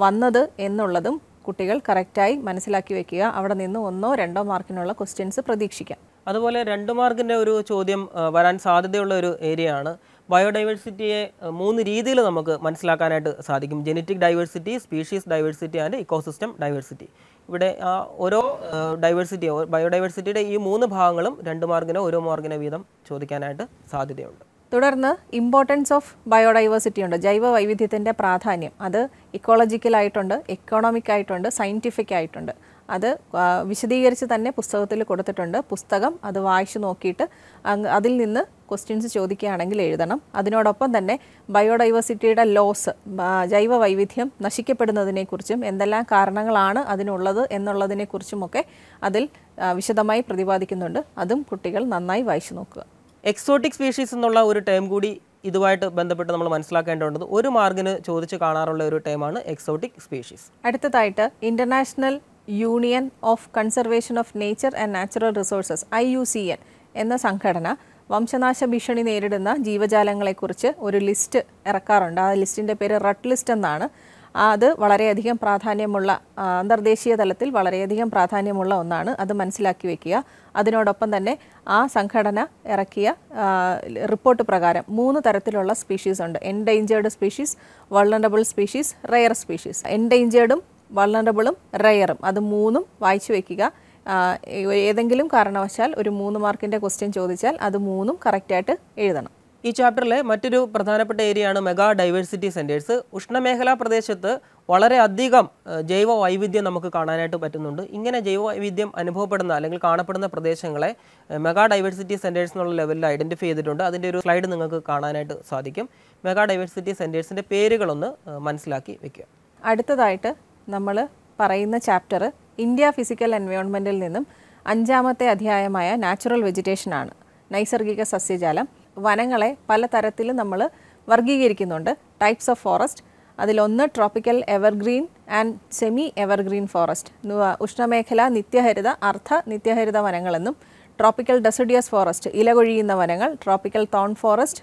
വന്നത് എന്നുള്ളതും കുട്ടികൾ കറക്റ്റായി മനസ്സിലാക്കി വെക്കുക. അവിടെ നിന്ന് ഒന്നോ രണ്ടോ മാർക്കിനുള്ള ക്വസ്റ്റ്യൻസ് പ്രതീക്ഷിക്കാം. അതുപോലെ രണ്ട് മാർക്കിന്റെ ഒരു ചോദ്യം വരാൻ സാധ്യതയുള്ള ഒരു ഏരിയ ആണ് ബയോഡൈവേഴ്സിറ്റിയെ മൂന്ന് രീതിയിൽ നമുക്ക് മനസ്സിലാക്കാനായിട്ട് സാധിക്കും. Genetic diversity species diversity and ecosystem diversity. ഇവിടെ ആ ഓരോ ഡൈവേഴ്സിറ്റി ബയോഡൈവേഴ്സിറ്റിയുടെ ഈ മൂന്ന് ഭാഗങ്ങളും രണ്ട് മാർക്കിനോ ഓരോ മാർക്കിനോ വീതം ചോദിക്കാനായിട്ട് സാധ്യതയുണ്ട്. തുടർന്ന് ഇമ്പോർട്ടൻസ് ഓഫ് ബയോഡൈവേഴ്സിറ്റി ഉണ്ട്. ജൈവ വൈവിധ്യത്തിന്റെ പ്രാധാന്യം. അത് ഇക്കോളജിക്കലായിട്ടുണ്ട് എക്കോണമിക് ആയിട്ടുണ്ട് സയന്റിഫിക് ആയിട്ടുണ്ട്. അത് വിശദീകരിച്ച് തന്നെ പുസ്തകത്തിൽ കൊടുത്തിട്ടുണ്ട്. പുസ്തകം അത് വായിച്ചു നോക്കിയിട്ട് അതിൽ നിന്ന് ക്വസ്റ്റ്യൻസ് ചോദിക്കുകയാണെങ്കിൽ എഴുതണം. അതിനോടൊപ്പം തന്നെ ബയോഡൈവേഴ്സിറ്റിയുടെ ലോസ് ജൈവ വൈവിധ്യം നശിക്കപ്പെടുന്നതിനെക്കുറിച്ചും എന്തെല്ലാം കാരണങ്ങളാണ് അതിനുള്ളത് എന്നുള്ളതിനെക്കുറിച്ചുമൊക്കെ അതിൽ വിശദമായി പ്രതിപാദിക്കുന്നുണ്ട്. അതും കുട്ടികൾ നന്നായി വായിച്ചു നോക്കുക. എക്സോട്ടിക് സ്പീഷീസ് എന്നുള്ള ഒരു ടേം കൂടി ഇതുമായിട്ട് ബന്ധപ്പെട്ട് നമ്മൾ മനസ്സിലാക്കേണ്ടതുണ്ട്. ഒരു മാർഗിന് ചോദിച്ച് കാണാറുള്ള ഒരു ടേമാണ് എക്സോട്ടിക് സ്പീഷീസ് അടുത്തതായിട്ട് international union of conservation of nature and natural resources I U C N എന്ന സംഘടന വംശനാശ ഭീഷണി നേരിടുന്ന ജീവജാലങ്ങളെക്കുറിച്ച് ഒരു ലിസ്റ്റ് ഇറക്കാറുണ്ട്. ആ ലിസ്റ്റിന്റെ പേര് റട്ട് ലിസ്റ്റ് എന്നാണ്. അത് വളരെയധികം പ്രാധാന്യമുള്ള അന്തർദേശീയ തലത്തിൽ വളരെയധികം പ്രാധാന്യമുള്ള ഒന്നാണ്. അത് മനസ്സിലാക്കി വയ്ക്കുക അതിനോടൊപ്പം തന്നെ ആ സംഘടന ഇറക്കിയ റിപ്പോർട്ട് പ്രകാരം മൂന്ന് തരത്തിലുള്ള സ്പീഷീസ് ഉണ്ട്. Endangered species vulnerable species rare species എൻഡേഞ്ചേർഡും വൾണറബിളും റയറും അത് മൂന്നും വായിച്ചു വയ്ക്കുക ഏതെങ്കിലും കാരണവശാൽ ഒരു മൂന്ന് മാർക്കിന്റെ ക്വസ്റ്റ്യൻ ചോദിച്ചാൽ അത് മൂന്നും കറക്റ്റായിട്ട് എഴുതണം. ഈ ചാപ്റ്ററിലെ മറ്റൊരു പ്രധാനപ്പെട്ട ഏരിയയാണ് മെഗാ ഡൈവേഴ്സിറ്റി സെന്റേഴ്സ് ഉഷ്ണമേഖലാ പ്രദേശത്ത് വളരെ അധികം ജൈവ വൈവിധ്യം നമുക്ക് കാണാനായിട്ട് പറ്റുന്നുണ്ട്. ഇങ്ങനെ ജൈവ വൈവിധ്യം അനുഭവപ്പെടുന്ന അല്ലെങ്കിൽ കാണപ്പെടുന്ന പ്രദേശങ്ങളെ മെഗാ ഡൈവേഴ്സിറ്റി സെന്റേഴ്സ് എന്നുള്ള ലെവലിൽ ഐഡന്റിഫൈ ചെയ്തിട്ടുണ്ട്. അതിന്റെ ഒരു സ്ലൈഡ് നിങ്ങൾക്ക് കാണാനായിട്ട് സാധിക്കും. മെഗാ ഡൈവേഴ്സിറ്റി സെന്റേഴ്സിന്റെ പേരുകളൊന്ന് മനസ്സിലാക്കി വെക്കുക. അടുത്തതായിട്ട് നമ്മൾ പറയുന്ന ചാപ്റ്റർ ഇന്ത്യ ഫിസിക്കൽ എൻവയോൺമെന്റിൽ നിന്നും അഞ്ചാമത്തെ അധ്യായമായ നാച്ചുറൽ വെജിറ്റേഷനാണ് നൈസർഗിക സസ്യജാലം. വനങ്ങളെ പല തരത്തിൽ നമ്മൾ വർഗീകരിക്കുന്നുണ്ട് ടൈപ്സ് ഓഫ് ഫോറസ്റ്റ് അതിലൊന്ന് tropical evergreen and semi evergreen forest ഉഷ്ണമേഖല നിത്യഹരിത അർദ്ധ നിത്യഹരിത വനങ്ങളെന്നും ട്രോപ്പിക്കൽ ഡെസിഡിയസ് ഫോറസ്റ്റ് ഇലകൊഴിയുന്ന വനങ്ങൾ tropical thorn forest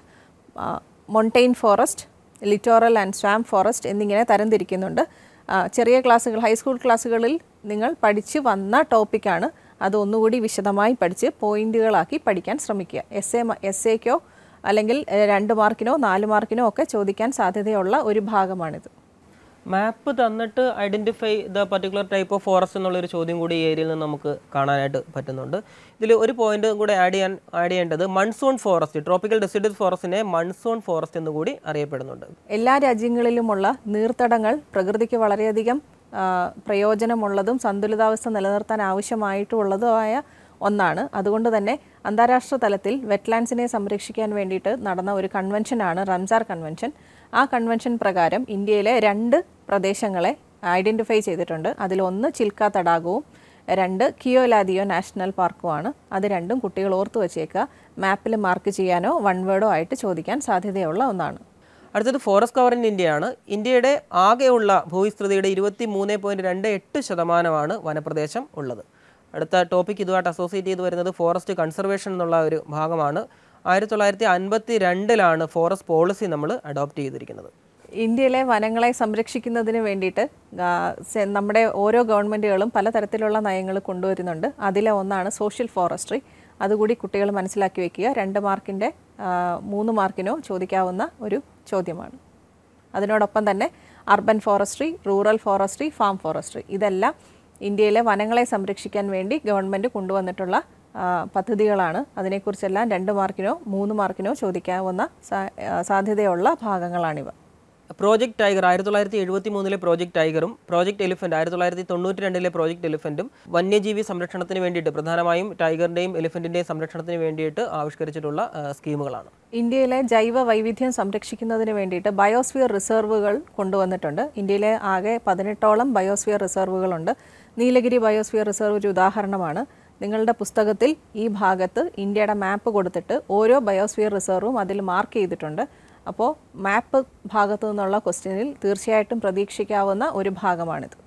montane forest littoral and swamp forest എന്നിങ്ങനെ തരംതിരിക്കുന്നുണ്ട്. ചെറിയ ക്ലാസ്സുകൾ ഹൈസ്കൂൾ ക്ലാസ്സുകളിൽ നിങ്ങൾ പഠിച്ചു വന്ന ടോപ്പിക്കാണ് അത് ഒന്നുകൂടി വിശദമായി പഠിച്ച് പോയിന്റുകളാക്കി പഠിക്കാൻ ശ്രമിക്കുക. എസ് എ എസ് എക്കോ അല്ലെങ്കിൽ രണ്ട് മാർക്കിനോ നാല് മാർക്കിനോ ഒക്കെ ചോദിക്കാൻ സാധ്യതയുള്ള ഒരു ഭാഗമാണിത്. മാപ്പ് തന്നിട്ട് identify the particular type of forest എന്നുള്ളൊരു ചോദ്യം കൂടി ഈ ഏരിയയിൽ നിന്ന് നമുക്ക് കാണാനായിട്ട് പറ്റുന്നുണ്ട്. ഇതിൽ ഒരു പോയിന്റ് കൂടെ ആഡ് ചെയ്യാൻ ആഡ് ചെയ്യേണ്ടത് മൺസൂൺ ഫോറസ്റ്റ് ട്രോപ്പിക്കൽ ഡെസിഡസ് ഫോറസ്റ്റിനെ മൺസൂൺ ഫോറസ്റ്റ് എന്ന് കൂടി അറിയപ്പെടുന്നുണ്ട്. എല്ലാ രാജ്യങ്ങളിലുമുള്ള നീർത്തടങ്ങൾ പ്രകൃതിക്ക് വളരെയധികം പ്രയോജനമുള്ളതും സന്തുലിതാവസ്ഥ നിലനിർത്താൻ ആവശ്യമായിട്ടുള്ളതുമായ ഒന്നാണ്. അതുകൊണ്ട് തന്നെ അന്താരാഷ്ട്ര തലത്തിൽ വെറ്റ്ലാൻഡ്സിനെ സംരക്ഷിക്കാൻ വേണ്ടിയിട്ട് നടന്ന ഒരു കൺവെൻഷനാണ് റംസാർ കൺവെൻഷൻ ആ കൺവെൻഷൻ പ്രകാരം ഇന്ത്യയിലെ രണ്ട് പ്രദേശങ്ങളെ ഐഡന്റിഫൈ ചെയ്തിട്ടുണ്ട്. അതിലൊന്ന് ചിൽക്ക തടാകവും രണ്ട് കിയോലാദിയോ നാഷണൽ പാർക്കുമാണ്. അത് രണ്ടും കുട്ടികൾ ഓർത്തു വച്ചേക്കുക. മാപ്പിൽ മാർക്ക് ചെയ്യാനോ വൺ വേർഡോ ആയിട്ട് ചോദിക്കാൻ സാധ്യതയുള്ള ഒന്നാണ്. അടുത്തത് ഫോറസ്റ്റ് കവർ ഇൻ ഇന്ത്യയാണ്. ഇന്ത്യയുടെ ആകെയുള്ള ഭൂവിസ്തൃതിയുടെ ഇരുപത്തി മൂന്ന് പോയിന്റ് രണ്ട് എട്ട് ശതമാനമാണ് വനപ്രദേശം ഉള്ളത്. അടുത്ത ടോപ്പിക് ഇതുമായിട്ട് അസോസിയേറ്റ് ചെയ്ത് വരുന്നത് ഫോറസ്റ്റ് കൺസർവേഷൻ എന്നുള്ള ഒരു ഭാഗമാണ്. ആയിരത്തി തൊള്ളായിരത്തി അൻപത്തി രണ്ടിലാണ് ഫോറസ്റ്റ് പോളിസി നമ്മൾ അഡോപ്റ്റ് ചെയ്തിരിക്കുന്നത്. ഇന്ത്യയിലെ വനങ്ങളെ സംരക്ഷിക്കുന്നതിന് വേണ്ടിയിട്ട് നമ്മുടെ ഓരോ ഗവൺമെന്റുകളും പലതരത്തിലുള്ള നയങ്ങൾ കൊണ്ടുവരുന്നുണ്ട്. അതിലെ ഒന്നാണ് സോഷ്യൽ ഫോറസ്ട്രി. അതുകൂടി കുട്ടികൾ മനസ്സിലാക്കി വയ്ക്കുക രണ്ട് മാർക്കിന്റെ മൂന്ന് മാർക്കിനോ ചോദിക്കാവുന്ന ഒരു ചോദ്യമാണ്. അതിനോടൊപ്പം തന്നെ urban forestry rural forestry farm forestry. ഇതെല്ലാം ഇന്ത്യയിലെ വനങ്ങളെ സംരക്ഷിക്കാൻ വേണ്ടി ഗവൺമെന്റ് കൊണ്ടുവന്നിട്ടുള്ള പദ്ധതികളാണ്. അതിനെക്കുറിച്ചെല്ലാം രണ്ട് മാർക്കിനോ മൂന്ന് മാർക്കിനോ ചോദിക്കാവുന്ന സാധ്യതയുള്ള ഭാഗങ്ങളാണിവ. പ്രോജക്റ്റ് ടൈഗർ ആയിരത്തി തൊള്ളായിരത്തി എഴുപത്തി മൂന്നിലെ പ്രോജക്റ്റ് ടൈഗറും പ്രോജക്റ്റ് എലിഫന്റ് ആയിരത്തി തൊള്ളായിരത്തി തൊണ്ണൂറ്റി രണ്ടിലെ പ്രോജക്റ്റ് എലിഫന്റും വന്യജീവി സംരക്ഷണത്തിന് വേണ്ടിയിട്ട് പ്രധാനമായും ടൈഗറിന്റെയും എലിഫന്റിന്റെയും സംരക്ഷണത്തിന് വേണ്ടിയിട്ട് ആവിഷ്കരിച്ചിട്ടുള്ള സ്കീമുകളാണ്. ഇന്ത്യയിലെ ജൈവ വൈവിധ്യം സംരക്ഷിക്കുന്നതിന് വേണ്ടിയിട്ട് ബയോസ്ഫിയർ റിസർവുകൾ കൊണ്ടുവന്നിട്ടുണ്ട്. ഇന്ത്യയിലെ ആകെ പതിനെട്ടോളം ബയോസ്ഫിയർ റിസർവുകളുണ്ട് നീലഗിരി ബയോസ്ഫിയർ റിസർവ് ഒരു ഉദാഹരണമാണ്. നിങ്ങളുടെ പുസ്തകത്തിൽ ഈ ഭാഗത്ത് ഇന്ത്യയുടെ മാപ്പ് കൊടുത്തിട്ട് ഓരോ ബയോസ്ഫിയർ റിസർവും അതിൽ മാർക്ക് ചെയ്തിട്ടുണ്ട്. അപ്പോൾ മാപ്പ് ഭാഗത്തു നിന്നുള്ള ക്വസ്റ്റ്യനിൽ തീർച്ചയായിട്ടും പ്രതീക്ഷിക്കാവുന്ന ഒരു ഭാഗമാണിത്.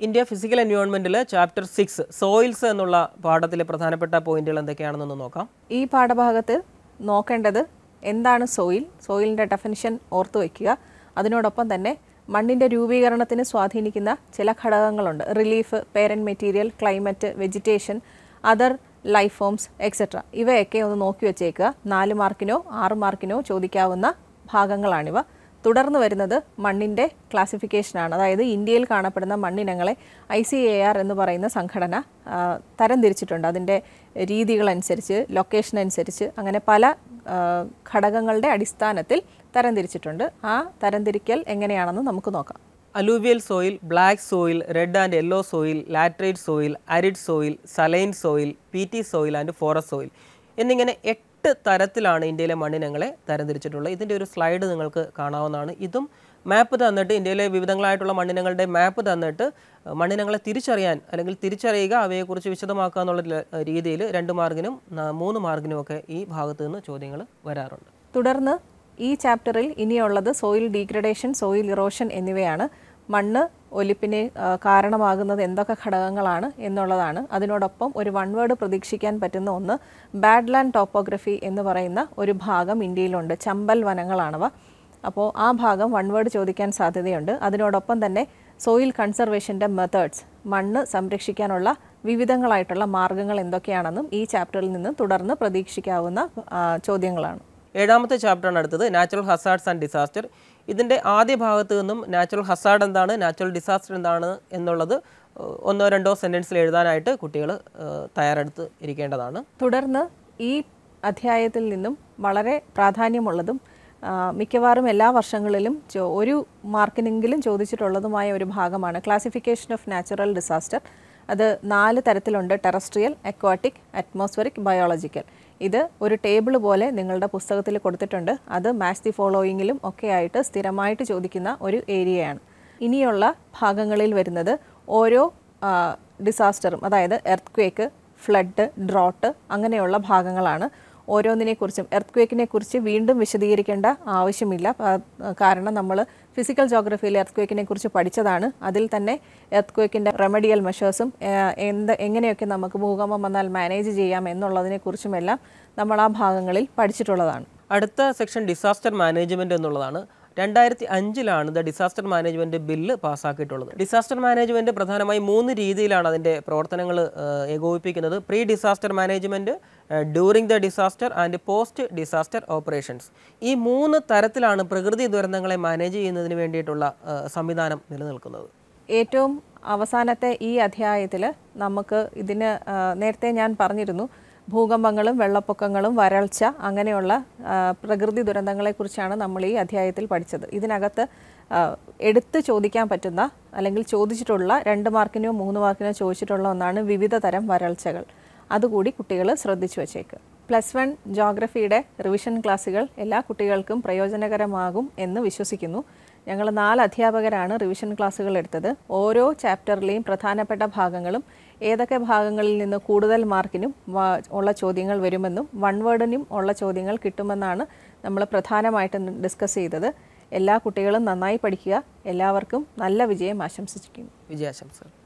ഇന്ത്യ ഫിസിക്കൽ എൻവയോൺമെന്റിൽ ചാപ്റ്റർ സിക്സ് സോയിൽസ് എന്നുള്ള പാഠത്തിലെ പ്രധാനപ്പെട്ട പോയിന്റുകൾ എന്തൊക്കെയാണെന്നൊന്ന് നോക്കാം. ഈ പാഠഭാഗത്ത് നോക്കേണ്ടത് എന്താണ് സോയിൽ സോയിലിന്റെ ഡെഫിനിഷൻ ഓർത്തു വയ്ക്കുക. അതിനോടൊപ്പം തന്നെ മണ്ണിന്റെ രൂപീകരണത്തിന് സ്വാധീനിക്കുന്ന ചില ഘടകങ്ങളുണ്ട്. Relief parent material climate vegetation other life forms etcetera ഇവയൊക്കെ ഒന്ന് നോക്കി വെച്ചേക്കുക. നാല് മാർക്കിനോ ആറ് മാർക്കിനോ ചോദിക്കാവുന്ന ഭാഗങ്ങളാണിവ. തുടർന്ന് വരുന്നത് മണ്ണിന്റെ ക്ലാസിഫിക്കേഷനാണ് അതായത് ഇന്ത്യയിൽ കാണപ്പെടുന്ന മണ്ണിനങ്ങളെ ഐ സി എ ആർ എന്ന് പറയുന്ന സംഘടന തരംതിരിച്ചിട്ടുണ്ട്. അതിന്റെ രീതികളനുസരിച്ച് ലൊക്കേഷൻ അനുസരിച്ച് അങ്ങനെ പല ഘടകങ്ങളുടെ അടിസ്ഥാനത്തിൽ തരംതിരിച്ചിട്ടുണ്ട്. ആ തരംതിരിക്കൽ എങ്ങനെയാണെന്ന് നമുക്ക് നോക്കാം. Alluvial soil black soil red and yellow soil laterite soil arid soil saline soil P T soil and forest soil എന്നിങ്ങനെ എട്ട് തരത്തിലാണ് ഇന്ത്യയിലെ മണ്ണിനങ്ങളെ തരംതിരിച്ചിട്ടുള്ളത്. ഇതിന്റെ ഒരു സ്ലൈഡ് നിങ്ങൾക്ക് കാണാവുന്നതാണ്. ഇതും മാപ്പ് തന്നിട്ട് ഇന്ത്യയിലെ വിവിധങ്ങളായിട്ടുള്ള മണ്ണിനങ്ങളുടെ മാപ്പ് തന്നിട്ട് മണ്ണിനങ്ങളെ തിരിച്ചറിയാൻ അല്ലെങ്കിൽ തിരിച്ചറിയുക അവയെക്കുറിച്ച് വിശദമാക്കുക എന്നുള്ള രീതിയിൽ രണ്ട് മാർഗിനും മൂന്ന് മാർക്കിനും ഒക്കെ ഈ ഭാഗത്തു നിന്ന് ചോദ്യങ്ങൾ വരാറുണ്ട്. തുടർന്ന് ഈ ചാപ്റ്ററിൽ ഇനിയുള്ളത് സോയിൽ ഡീഗ്രഡേഷൻ സോയിൽ ഇറോഷൻ എന്നിവയാണ്. മണ്ണ് ഒലിപ്പിന് കാരണമാകുന്നത് എന്തൊക്കെ ഘടകങ്ങളാണ് എന്നുള്ളതാണ്. അതിനോടൊപ്പം ഒരു വൺ വേർഡ് പ്രതീക്ഷിക്കാൻ പറ്റുന്ന ഒന്ന് ബാഡ് ലാൻഡ് ടോപ്പോഗ്രഫി എന്ന് പറയുന്ന ഒരു ഭാഗം ഇന്ത്യയിലുണ്ട്. ചമ്പൽ വനങ്ങളാണവ. അപ്പോൾ ആ ഭാഗം വൺ വേർഡ് ചോദിക്കാൻ സാധ്യതയുണ്ട്. അതിനോടൊപ്പം തന്നെ സോയിൽ കൺസർവേഷന്റെ മെത്തേഡ്സ് മണ്ണ് സംരക്ഷിക്കാനുള്ള വിവിധങ്ങളായിട്ടുള്ള മാർഗങ്ങൾ എന്തൊക്കെയാണെന്നും ഈ ചാപ്റ്ററിൽ നിന്ന് തുടർന്ന് പ്രതീക്ഷിക്കാവുന്ന ചോദ്യങ്ങളാണ്. ഏഴാമത്തെ ചാപ്റ്ററാണ് അടുത്തത്. നാച്ചുറൽ ഹസാർഡ്സ് ആൻഡ് ഡിസാസ്റ്റർ ഇതിന്റെ ആദ്യ ഭാഗത്ത് നിന്നും നാച്ചുറൽ ഹസാർഡ് എന്താണ് നാച്ചുറൽ ഡിസാസ്റ്റർ എന്താണ് എന്നുള്ളത് ഒന്നോ രണ്ടോ സെന്റൻസിൽ എഴുതാനായിട്ട് കുട്ടികൾ തയ്യാറെടുത്ത് ഇരിക്കേണ്ടതാണ്. തുടർന്ന് ഈ അധ്യായത്തിൽ നിന്നും വളരെ പ്രാധാന്യമുള്ളതും മിക്കവാറും എല്ലാ വർഷങ്ങളിലും ഒരു മാർക്കിനെങ്കിലും ചോദിച്ചിട്ടുള്ളതുമായ ഒരു ഭാഗമാണ് ക്ലാസിഫിക്കേഷൻ ഓഫ് നാച്ചുറൽ ഡിസാസ്റ്റർ അത് നാല് തരത്തിലുണ്ട് ടെറസ്ട്രിയൽ അക്വാട്ടിക് അറ്റ്മോസ്ഫറിക് ബയോളജിക്കൽ ഇത് ഒരു ടേബിൾ പോലെ നിങ്ങളുടെ പുസ്തകത്തിൽ കൊടുത്തിട്ടുണ്ട്. അത് മാച്ച് ദി ഫോളോയിങ്ങിലും ഒക്കെ ആയിട്ട് സ്ഥിരമായിട്ട് ചോദിക്കുന്ന ഒരു ഏരിയയാണ്. ഇനിയുള്ള ഭാഗങ്ങളിൽ വരുന്നത് ഓരോ ഡിസാസ്റ്ററും അതായത് എർത്ത് ക്വേക്ക് ഫ്ലഡ് ഡ്രോട്ട് അങ്ങനെയുള്ള ഭാഗങ്ങളാണ്. ഓരോന്നിനെക്കുറിച്ചും എർത്ത് ക്വേക്കിനെ കുറിച്ച് വീണ്ടും വിശദീകരിക്കേണ്ട ആവശ്യമില്ല. കാരണം നമ്മൾ ഫിസിക്കൽ ജോഗ്രഫിയിൽ എർത്ത് ക്വേക്കിനെ കുറിച്ച് പഠിച്ചതാണ്. അതിൽ തന്നെ എർത്ത് ക്വേക്കിന്റെ റെമഡിയൽ മെഷേഴ്സും എന്ത് എങ്ങനെയൊക്കെ നമുക്ക് ഭൂകമ്പം വന്നാൽ മാനേജ് ചെയ്യാം എന്നുള്ളതിനെക്കുറിച്ചുമെല്ലാം നമ്മൾ ആ ഭാഗങ്ങളിൽ പഠിച്ചിട്ടുള്ളതാണ്. അടുത്ത സെക്ഷൻ ഡിസാസ്റ്റർ മാനേജ്മെന്റ് എന്നുള്ളതാണ്. രണ്ടായിരത്തി അഞ്ചിലാണ് ദ ഡിസാസ്റ്റർ മാനേജ്മെന്റ് ബില്ല് പാസ്സാക്കിയിട്ടുള്ളത്. ഡിസാസ്റ്റർ മാനേജ്മെന്റ് പ്രധാനമായും മൂന്ന് രീതിയിലാണ് അതിന്റെ പ്രവർത്തനങ്ങൾ ഏകോപിപ്പിക്കുന്നത്. Pre disaster management during the disaster and post disaster operations. ഈ മൂന്ന് തരത്തിലാണ് പ്രകൃതി ദുരന്തങ്ങളെ മാനേജ് ചെയ്യുന്നതിന് വേണ്ടിയിട്ടുള്ള സംവിധാനം നിലനിൽക്കുന്നത്. ഏറ്റവും അവസാനത്തെ ഈ അധ്യായത്തിൽ നമുക്ക് ഇതിന് നേരത്തെ ഞാൻ പറഞ്ഞിരുന്നു ഭൂകമ്പങ്ങളും വെള്ളപ്പൊക്കങ്ങളും വരൾച്ച അങ്ങനെയുള്ള പ്രകൃതി ദുരന്തങ്ങളെക്കുറിച്ചാണ് നമ്മൾ ഈ അധ്യായത്തിൽ പഠിച്ചത്. ഇതിനകത്ത് എടുത്ത് ചോദിക്കാൻ പറ്റുന്ന അല്ലെങ്കിൽ ചോദിച്ചിട്ടുള്ള രണ്ട് മാർക്കിനോ മൂന്ന് മാർക്കിനോ ചോദിച്ചിട്ടുള്ള ഒന്നാണ് വിവിധ തരം വരൾച്ചകൾ. അതുകൂടി കുട്ടികൾ ശ്രദ്ധിച്ചു വച്ചേക്കുക പ്ലസ് വൺ ജോഗ്രഫിയുടെ റിവിഷൻ ക്ലാസ്സുകൾ എല്ലാ കുട്ടികൾക്കും പ്രയോജനകരമാകും എന്ന് വിശ്വസിക്കുന്നു. ഞങ്ങൾ നാല് അധ്യാപകരാണ് റിവിഷൻ ക്ലാസ്സുകൾ എടുത്തത്. ഓരോ ചാപ്റ്ററിലെയും പ്രധാനപ്പെട്ട ഭാഗങ്ങളും ഏതൊക്കെ ഭാഗങ്ങളിൽ നിന്ന് കൂടുതൽ മാർക്കിനും ഉള്ള ചോദ്യങ്ങൾ വരുമെന്നും വൺ വേർഡിനും ഉള്ള ചോദ്യങ്ങൾ കിട്ടുമെന്നാണ് നമ്മൾ പ്രധാനമായിട്ടും ഡിസ്കസ് ചെയ്തത്. എല്ലാ കുട്ടികളും നന്നായി പഠിക്കുക. എല്ലാവർക്കും നല്ല വിജയം ആശംസിക്കുന്നു. വിജയാശംസകൾ.